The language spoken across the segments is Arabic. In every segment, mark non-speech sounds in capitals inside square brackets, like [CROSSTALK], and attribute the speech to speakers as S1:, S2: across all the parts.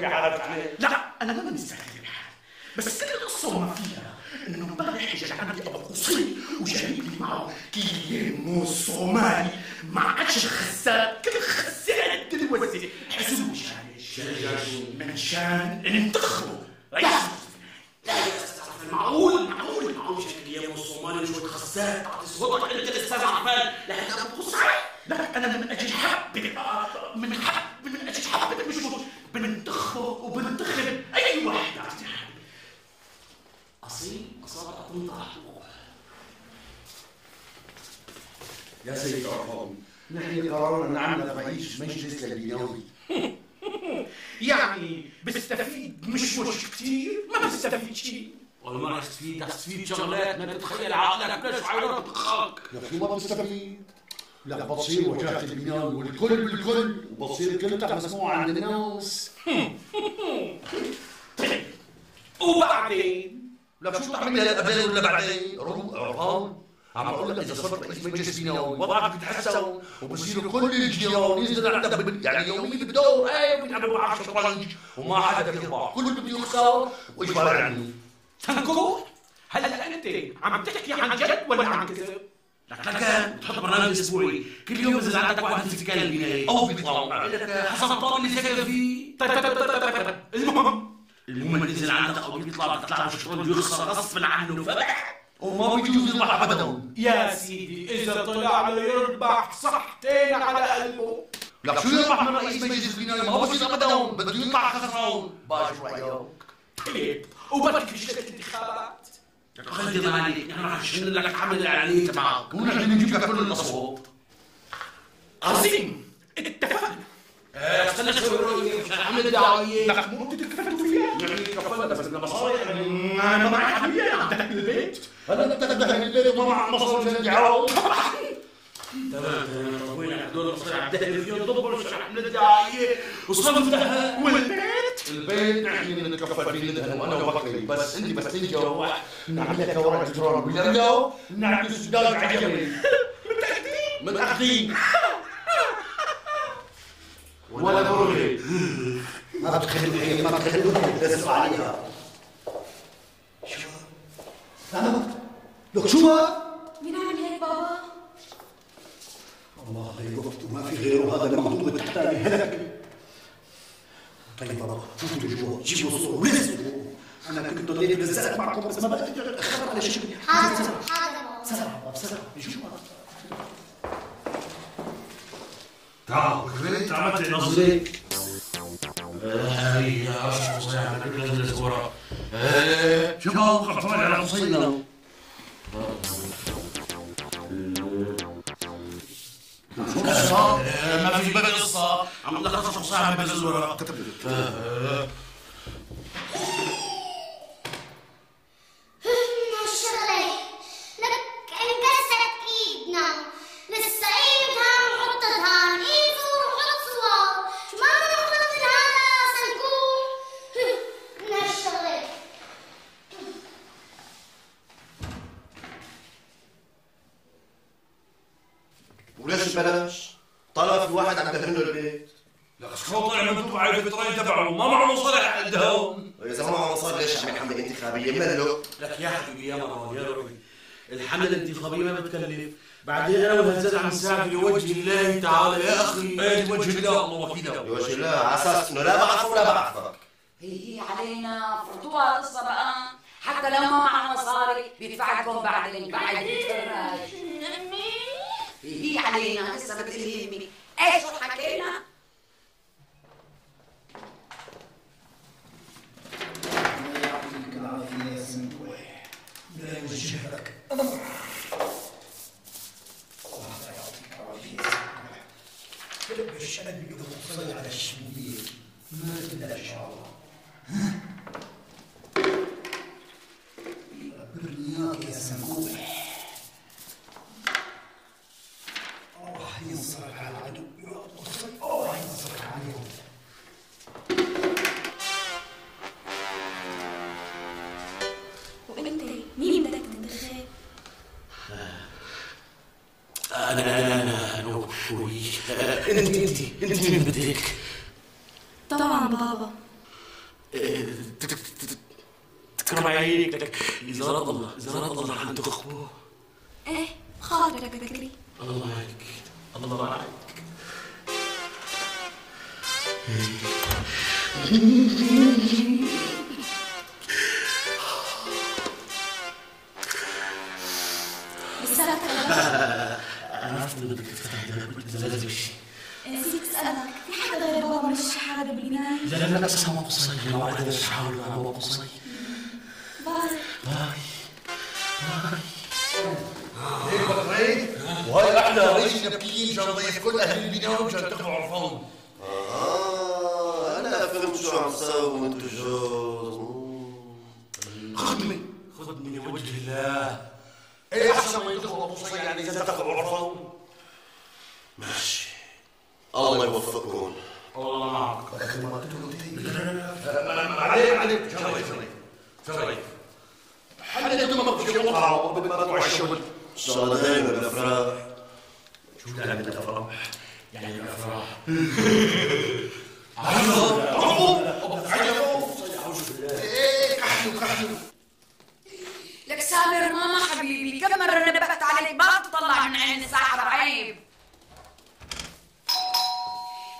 S1: بعرفت عليه
S2: لا أنا ما مستهتر بس كل القصة وما فيها إنه امبارح اجى عندي أبو قصي وجايب لي معه كيلو صومالي مع عشر خسات كل خسات كل وزي حسوا مشان منشان
S1: أستاذ معقول معقول. معقول. شكل يا الصومالي وشوية خسات تعطي صوتك انت الأستاذ عفان لحد أبو قصي.
S2: لا أنا من أجل حبك من حب من أجل حبك مش بننتخب وبنتخب أي واحد عزيزي
S1: أصيل اصابع تنطح
S3: يا سيد عرفان نحن قررنا نعمل رئيس مجلس للبناوي [LAUGHS]
S2: يعني بستفيد مش مش كتير ما بستفيد شيء
S1: والله ما تستفيد تستفيد شغلات ما تتخيل عقلك ليش عيرات بخاك
S3: يا أخي ما بستفيد لا بتصير وجهة البناوي والكل بالكل وبتصير كلمتك مسموعة عند الناس. [LAUGHS]
S2: وبعدين؟
S3: لك شو تعمل لي قبل ولا بعدين؟ روح عرفان عم بقول لك إذا صرت رئيس مجلس بناوي وضعك بيتحسن وبصيروا كل الجيران ينزلوا عندك يعني يوميا بدور إيه بيلعبوا معك شطرنج وما حدا بيربح كل بده يخسر واجباري عني
S2: تنكو هلا أنت عم تحكي عن جد ولا عن كذب؟
S1: لك لك تحط برنامج أسبوعي. كل يوم ينزل عندك واحد في سكان البنايه
S3: أو بيطلعوا معك
S1: لك حسب الطالب اللي ساكن فيه
S2: طيب طيب طيب طيب طيب طيب. المهم
S1: المهم ينزل عندك أو بيطلع بتطلع الشطرنج ويخسر غصبا عنه فبح
S3: وما بيجوز يربح ابدا.
S2: يا سيدي إذا طلع ليربح صحتين على قلبه.
S3: لك شو يربح من رئيس مجلس بناوي ما بصير ابدا. بده يطلع خسران. باش رايك
S2: طيب وبدك شتت
S1: خلي ضمانك نحن رح نشن لك حمل الاعلانيه تبعك
S3: ونحن نجيب لك كل الاصوات
S2: عظيم اتفقنا
S1: نسوي رؤيه مشان حمل الدعويه
S2: لك مو أنتوا تكفلتوا فيها يعني كفلنا بس بدنا مصاري يعني أنا معي عم تحكي البيت
S3: هلا انت تدهن البيت وما معك مصاري الدعاوى
S1: تمام تمام وين هدول المصاري عم تهدف فيهم ضبوا مشان حمل الدعايه وصفتها
S2: والبيت
S3: البيت نحن نتكفل فيه ندهن وأنا وبكري بس أنت بس تيجي روح نعمل لك ورقه جرار ولا لا نعمل سداد عجمي متاخدين ولا برغي ما بتخلي ما بتخلي. تدسوا عليها شو؟ لك شو
S4: مين عامل هيك بابا؟
S3: والله هي وقت وما في غيره. هذا المحطوط التحتاني هلك. طيب بابا فوتوا لجوا جيبوا صور ولزقوا أنا كنت ضليت لزقت معكم بس ما بقدر اتاخر على شغلي
S4: حاضر. حاضر.
S3: بسرعة بسرعة جوا
S1: تعال كبرت عملت نظري هاي يا اشخاص كل نزلت ورا
S3: شباب خطوات على
S1: عم لخص صاحب بنزل ورا
S4: الشغلة لك انكسرت ايدنا لسه ايدها نحط دهان ايده ونحط صوار شو ما بدنا نحط هذا صندوق من هالشغلة
S5: وليش ببلاش؟ طلب في واحد عم دهن له البيت
S1: لك شو طلع مكتوب على الفطرين تبعه. ما معه مصالح عندهم.
S5: واذا ما معه مصاري ليش عم يحمل انتخابية؟ ماله
S1: لك يا حبيبي يا مروان يا روحي الحملة الانتخابية ما بتكلف. بعدين أنا والهزاز عم نساعد لوجه الله تعالى يا أخي. إيه لوجه الله الله وكيله
S5: بوجه الله. على أساس إنه لا بعرف ولا بعرفك
S6: هي هي علينا فرضوها قصة بقى. حتى لو ما معنا مصاري بيدفعكم بعدين. بعد الفراش هي هي علينا هسه بتلهمني. إيش شو حكينا؟
S1: أنا أنا أنا وشوي انت انت انت مين بدك
S2: طبعا بابا
S1: تكرم عينيك لك إذا رضى الله إذا رضى الله عن شيء
S2: نسيت اسالك في حدا غير بابا من الشحاده بالبنايه
S1: لا لا لا هو قصي أقدر أحاول أنا هو قصي
S2: باي
S1: باي
S3: هيك بكري وهي أحلى رئيس نبكيين مشان نضيف كل أهل البناء ومشان تاخذوا عرفان
S5: آه أنا فهمت شو عم تسووا أنتوا جوز
S3: خدمه
S1: خذ من وجه الله.
S3: إيه أحسن ما يدخلوا ابو صي يعني إذا تاخذوا عرفان
S5: ماشي. الله يوفقكم.
S1: الله معك.
S3: عليك عليك شوي شوي شوي حل دمك في مطعم قبل ما تروح الشغل
S5: إن شاء الله دايما بالأفراح
S1: شو يعني الأفراح يعني الأفراح
S3: إيه كحلوا كحلوا
S6: لك سامر ماما حبيبي كم مرة نبهت عليك؟ ما تطلع من عين ساحر عيب.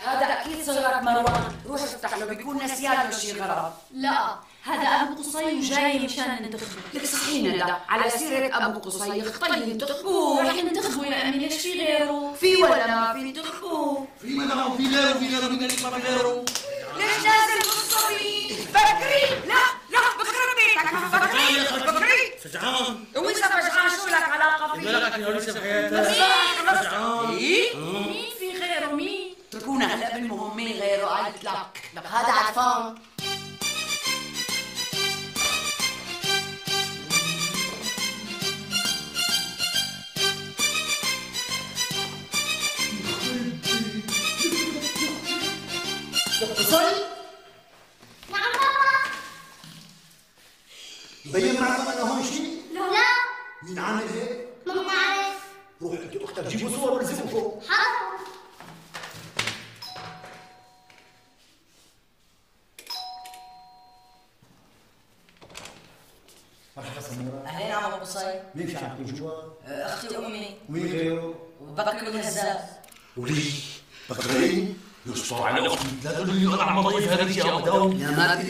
S6: هذا أكيد صغيرك مروان. روح افتح له بيكون نسيان له شي غلط
S2: لا هذا أبو قصي وجاي مشان ننتخبه
S6: لك صحينا ده على سيرة أبو قصي. أختي انتخبوه.
S2: رح ننتخبه يا امي ليش في غيره
S6: في ولا ما في؟ انتخبوه.
S3: في مدام في؟ ليرو في ليرو في ليرو في ليرو
S6: ليش نازل بالصبي بكري؟ لا لا بكري بيتك بكري بكري.
S1: فجعان
S6: وانت فجعان شو لك علاقة فيه؟
S1: مالك يا وليس بحياتك
S6: فجعان إيه لك
S4: هذا عرفان نعم بابا
S7: بين معكم انه هون شيء.
S4: لا.
S7: مين عامل هيك؟
S4: ما بنعرف
S7: روح أنت واختك جيبوا صور ولزقوا فوق.
S4: حاضر.
S6: أهلين عم أبو قصي
S7: مين في عندكم جوا؟
S6: أختي وأمي.
S7: ومين غيره؟
S6: وبكر الهزاز.
S1: ولي
S3: بكري
S1: يسطر على أختي. لا تقول لي أنا عم ضيف هذه يا مدام
S6: يا ما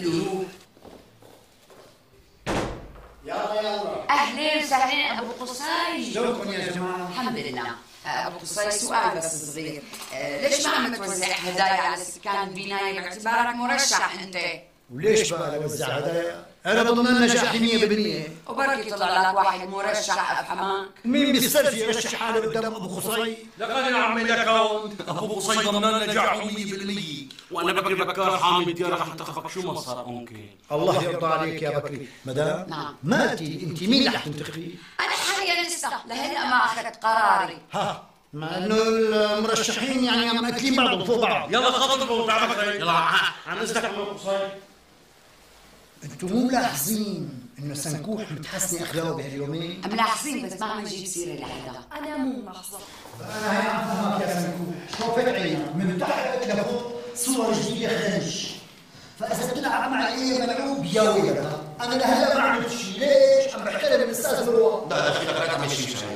S7: يلا
S6: أهلين وسهلين أبو قصي.
S7: شلونكم يا جماعة؟
S6: الحمد لله آه، أبو قصي سؤال بس صغير. آه، ليش ما عم توزع هدايا على سكان البناية باعتبارك مرشح أنت؟
S7: وليش بقى اوزع هدايا؟ أنا بضمن نجاحي 100%
S6: وبركي طلع لك واحد مرشح أفهمك.
S7: مين بيسترجي يرشح حاله قدام أبو قصي؟
S1: لقد نعمل اكونت أبو قصي ضمن نجاحه 100% وأنا بكري بكار حامي ديار رح انتخبك شو ما صار ممكن؟
S7: الله يرضى عليك يا بكري. مدام
S6: نعم.
S7: ما قلتي أنت مين رح تنتخبي؟
S6: أنا حاليا لسه. لهلا ما أخذت قراري.
S7: ها. مع إنه المرشحين يعني عم ماكلين بعضهم فوق بعض.
S1: يلا خطبوا تعال بكري يلا. عن اذنك أبو قصي.
S7: أنتم مو ملاحظين انه سنكوح متحسن اخلاقه بهاليومين؟
S6: ملاحظين بس ما عم نجيب سيرة لحدا.
S2: أنا مو ملاحظة.
S7: أنا هي عم فهمك يا سنكوح شوفت عينك من تحت لفوق صور جديدة خارج فإذا بتلعب مع اي ملعوب يا ويلك أنا لهلا ما عملت شيء ليش؟ عم بحترم الاستاذ مروان
S5: لا أخي لك لا تعمل شيء مشان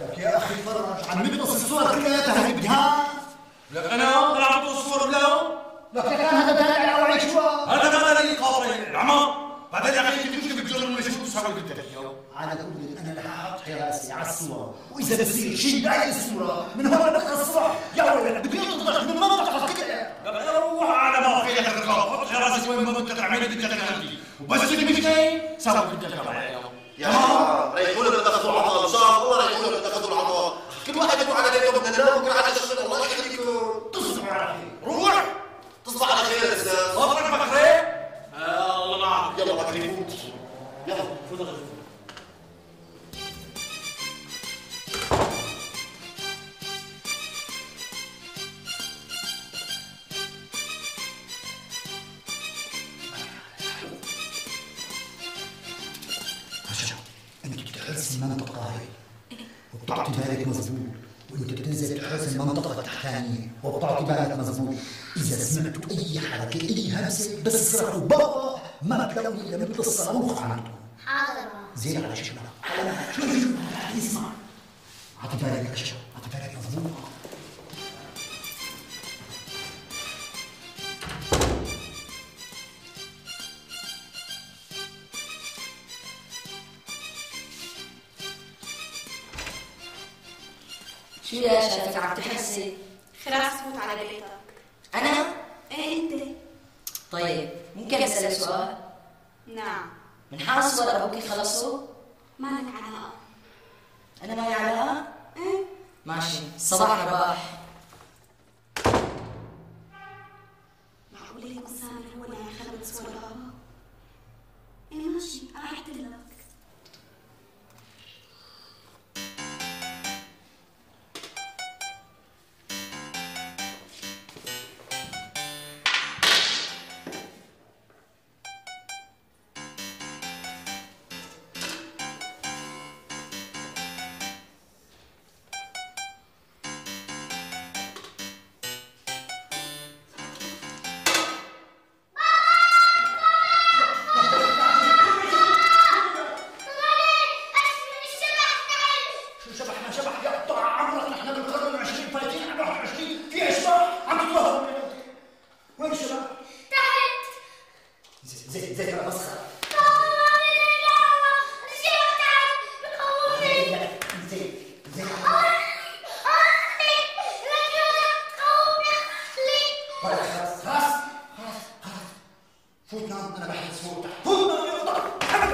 S7: لك يا أخي فرج. عم نقص الصور كلياتها بدهان
S1: لك أنا؟ طلعت الصور بلا
S7: لك هذا دلع على وعي شو
S1: هذا كمان اللي قاطع العمى بعدين يا أخي انت مش بتجرب ولا شو تسوي قلت لك
S7: على كل أنا رح أحط حراسي على الصور واذا بصير شيء باقي الصورة من هون بقرا الصور يا ولد بدي اطلق من منطقه كده
S1: روح على ما في لك الرقاب حط راسك وين ما بدك تعمل بدك تعمل وبس اللي بدك سوي بدك
S5: يا جماعة ريحونا بدنا ناخذوا العطاء إن شاء الله ريحونا بدنا ناخذوا العطاء كل واحد يروح على بيته بدنا ننام وكل على شغله الله يخليكم
S7: تصبح على خير
S1: روح
S5: تصبح على خير يا أستاذ.
S1: خاطرك بكري الله معك.
S5: يلا بكري فوت يلا.
S1: فوت
S7: هاي وبتعطي بالك مزبوط وانت بتنزل تحرس المنطقة التحتانية وبتعطي بالك مظبوط إذا سمعتوا أي حركة أي همسة بس صرخوا بابا ما تلاقوا إلا مثل الصاروخ عندكم
S4: حاضر
S7: زين على شكلك على شو شو شو اسمع أعطي بالك أشرف
S6: ماشي. صباح رباح
S8: معقول يكون سامر هو اللي خلط صور بابا إيه ماشي. أنا رح
S7: خلاص خلاص خلاص خلاص خلاص فوت نام انا بحس فوت تحت فوت نام يا بطل حمد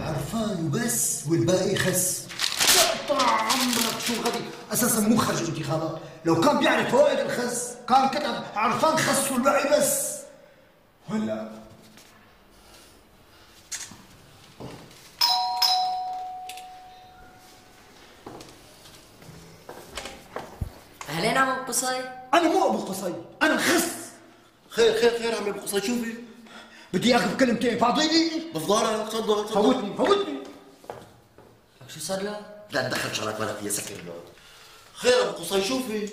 S7: عرفان وبس والباقي خس. يقطع عمرك شو غبي. أساسا مو خرج انتخابات لو كان بيعرف فوائد الخس كان كتب عرفان خس والباقي بس. ولا.
S6: أهلين عم أبو قصي؟
S7: أنا مو أبو قصي. أنا الخس.
S5: خير خير خير عمي أبو قصي. شوفي.
S7: بدي إياك بكلمتين فاضيني؟
S5: بفضلك تفضل تفضل.
S7: فوتني فوتني.
S6: شو صار له؟
S5: لا تدخلش على بالك يا سكر له خير أبو قصي شوفي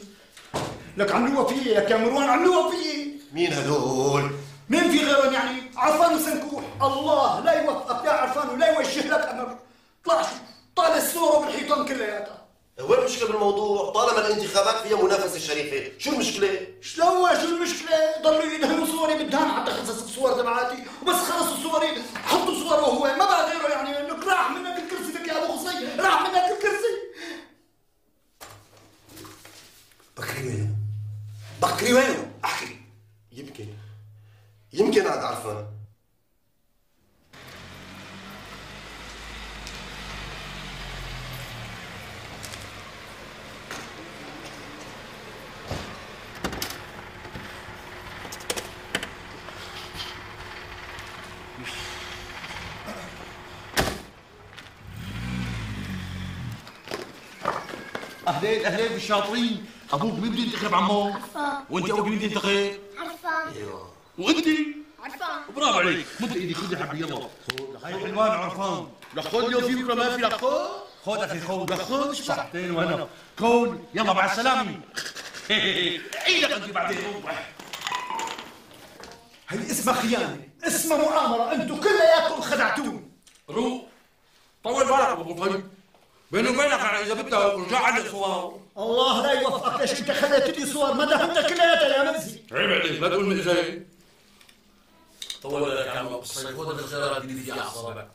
S7: لك عملوها فيي لك يا مروان عملوها فيي.
S5: مين هدول؟
S7: مين في غيرهم يعني؟ عرفان وسنكوح. الله لا يوفقك يا عرفان ولا يوجه لك أمر. طلع شو؟ طال الصورة بالحيطان كلياتها.
S5: هو المشكلة بالموضوع؟ طالما الانتخابات فيها منافسة شريفة شو المشكلة؟
S7: شلون شو المشكلة؟ ضلوا يدهنوا صوري بالدهن حتى خصص الصور تبعاتي. وبس خلصوا صوري حطوا صوره هو ما بقى غيره يعني انك راح منك الكرسي لك يا أبو قصي راح منك الكرسي بكري وينه؟ بكري وينه؟ أحكي.
S5: يمكن. يمكن عاد عرفانه
S1: أهلين اهلين بالشاطرين أبوك مين بده ينتخب عمو؟
S4: عرفان
S1: وأنت أبوك مين بده ينتخب؟
S4: عرفان
S1: وأنت؟
S4: عرفان
S1: برافو عليك. مد ايدي خذ يا حبي يلا. هاي حلوان عرفان. لك خذ اليوم في بكره ما في لك خذ خذ أخي خذ. لك خذ صحتين وأنا. كون يلا مع السلامة. [LAUGHS] عيدك أنت بعدين.
S7: هي اسمها خيانة اسمها مؤامرة أنتم كلياتكم خدعتوني
S1: روح طول بالك أبو طيب. بيني وبينك إذا بدك رجع على صور؟
S7: الله لا يوفقك ليش أنت خليت لي صور. ما دهمتها كلياتها يا مزي
S1: عيب عليك لا تقول مئزين طول بالك يا عم أبو الصيف خذ الخيارات اللي فيها اعصابك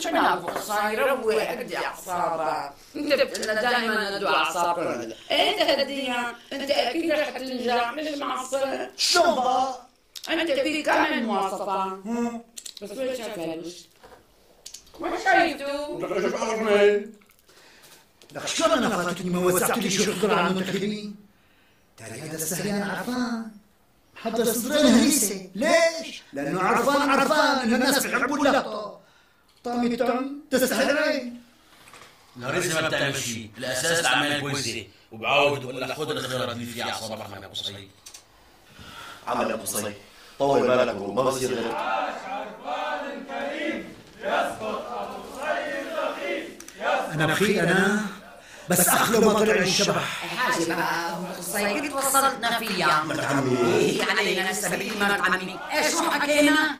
S6: شو بنعرف قصاي روح اهدي اعصابك أنت بتقلنا دائما ادوا اعصابك أنت هديها أنت أكيد رح تنجح ليش معصب.
S7: شلون بقى؟
S6: أنت فيك كمان مواصفات بس وين هالوش؟ وين شايفته؟
S1: لك شو بعرفني
S7: لك شلون أنا فاتتني ما وسعت لي شو خطر على المنتخبين؟ ترى هذا السهيان عرفان حتى صدرين هريسة. ليش؟ لأنه عرفان عرفان. انه الناس بيحبوا اللقطة. طامي تم تستهرين
S1: الهريسه ما بتعمل شيء. الأساس الاعمال كويسه وبعاود بقول لك خذ الخيارات اللي فيها اعصابك يا أبو الصيف
S5: عمل يا أبو صيف طول بالك وروح ما بصير غير
S7: أنا بخيل أنا بس أخلو ما طلع الشبح.
S6: حاجة بقى كنت وصلتنا فيها
S5: عمي
S6: إيه علينا نستبدل مرت عمي إيش حكينا؟